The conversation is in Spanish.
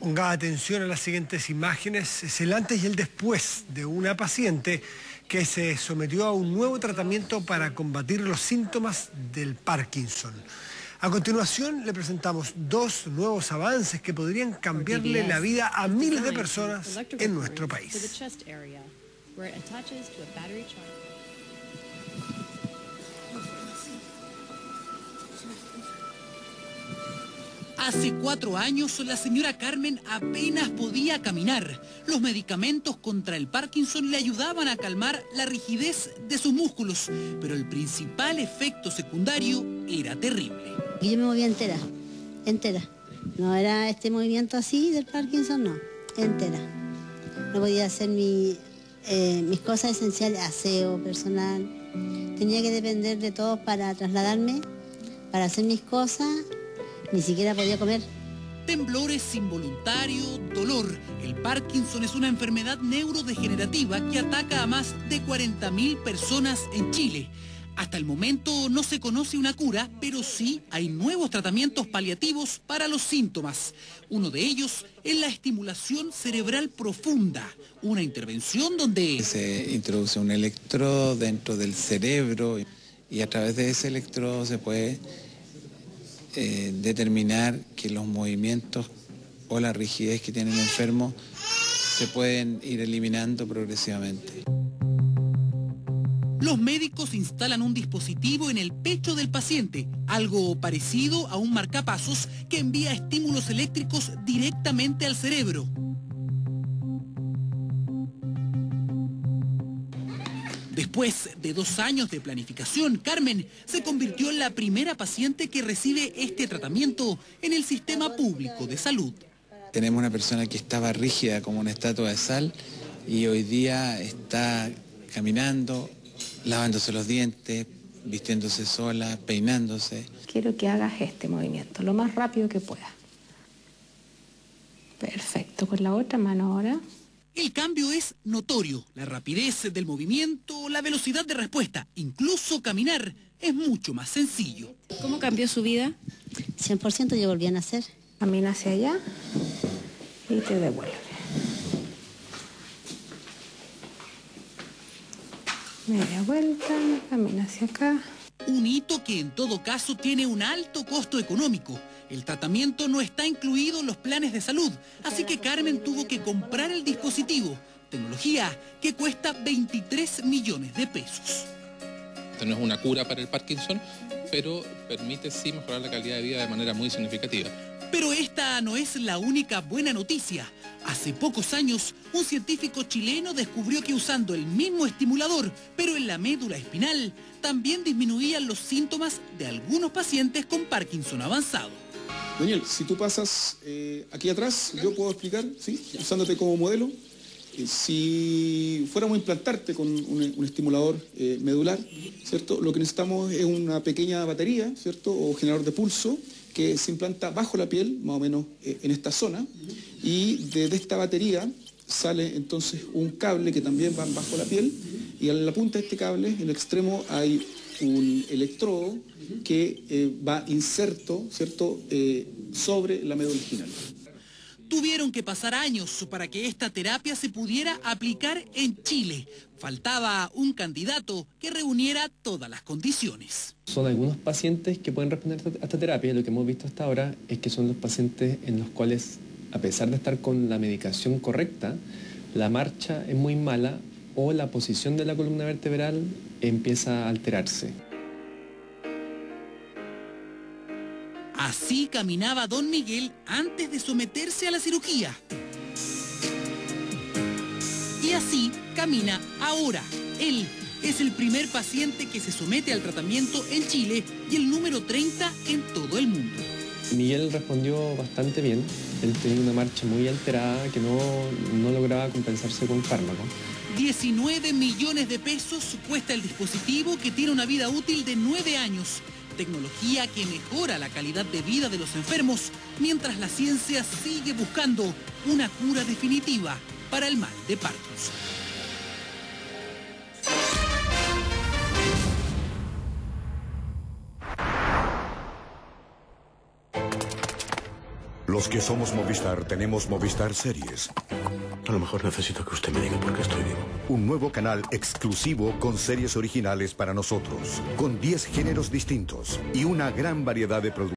Ponga atención a las siguientes imágenes. Es el antes y el después de una paciente que se sometió a un nuevo tratamiento para combatir los síntomas del Parkinson. A continuación le presentamos dos nuevos avances que podrían cambiarle la vida a miles de personas en nuestro país. Hace cuatro años la señora Carmen apenas podía caminar. Los medicamentos contra el Parkinson le ayudaban a calmar la rigidez de sus músculos, pero el principal efecto secundario era terrible. Yo me movía entera, entera. No era este movimiento así del Parkinson, no, entera. No podía hacer eh, mis cosas esenciales, aseo personal. Tenía que depender de todos para trasladarme, para hacer mis cosas ni siquiera podía comer. Temblores involuntarios, dolor. El Parkinson es una enfermedad neurodegenerativa que ataca a más de 40.000 personas en Chile. Hasta el momento no se conoce una cura, pero sí hay nuevos tratamientos paliativos para los síntomas. Uno de ellos es la estimulación cerebral profunda, una intervención donde... Se introduce un electrodo dentro del cerebro y a través de ese electrodo se puede eh, determinar que los movimientos o la rigidez que tiene el enfermo se pueden ir eliminando progresivamente. Los médicos instalan un dispositivo en el pecho del paciente, algo parecido a un marcapasos que envía estímulos eléctricos directamente al cerebro. Después de dos años de planificación, Carmen se convirtió en la primera paciente que recibe este tratamiento en el sistema público de salud. Tenemos una persona que estaba rígida como una estatua de sal y hoy día está caminando, lavándose los dientes, vistiéndose sola, peinándose. Quiero que hagas este movimiento lo más rápido que puedas. Perfecto, con la otra mano ahora. El cambio es notorio. La rapidez del movimiento, la velocidad de respuesta, incluso caminar, es mucho más sencillo. ¿Cómo cambió su vida? 100% yo volví a nacer. Camina hacia allá y te devuelve. Media vuelta, camina hacia acá. Un hito que en todo caso tiene un alto costo económico. El tratamiento no está incluido en los planes de salud, así que Carmen tuvo que comprar el dispositivo, tecnología que cuesta 23 millones de pesos. Esto no es una cura para el Parkinson, pero permite sí mejorar la calidad de vida de manera muy significativa. Pero esta no es la única buena noticia. Hace pocos años, un científico chileno descubrió que usando el mismo estimulador, pero en la médula espinal, también disminuían los síntomas de algunos pacientes con Parkinson avanzado. Daniel, si tú pasas eh, aquí atrás, yo puedo explicar, ¿sí? usándote como modelo. Eh, si fuéramos a implantarte con un, estimulador eh, medular, ¿cierto? Lo que necesitamos es una pequeña batería, ¿cierto? O generador de pulso que se implanta bajo la piel, más o menos en esta zona, y desde esta batería sale entonces un cable que también va bajo la piel, y en la punta de este cable, en el extremo, hay un electrodo que eh, va inserto, ¿cierto?, eh, sobre la médula espinal. Tuvieron que pasar años para que esta terapia se pudiera aplicar en Chile. Faltaba un candidato que reuniera todas las condiciones. Son algunos pacientes que pueden responder a esta terapia. Lo que hemos visto hasta ahora es que son los pacientes en los cuales, a pesar de estar con la medicación correcta, la marcha es muy mala o la posición de la columna vertebral empieza a alterarse. Así caminaba don Miguel antes de someterse a la cirugía. Y así camina ahora. Él es el primer paciente que se somete al tratamiento en Chile y el número 30 en todo el mundo. Miguel respondió bastante bien. Él tenía una marcha muy alterada que no, no lograba compensarse con fármaco. 19 millones de pesos cuesta el dispositivo que tiene una vida útil de 9 años tecnología que mejora la calidad de vida de los enfermos, mientras la ciencia sigue buscando una cura definitiva para el mal de Parkinson. Los que somos Movistar tenemos Movistar Series. A lo mejor necesito que usted me diga por qué estoy vivo. Un nuevo canal exclusivo con series originales para nosotros, con 10 géneros distintos y una gran variedad de productos.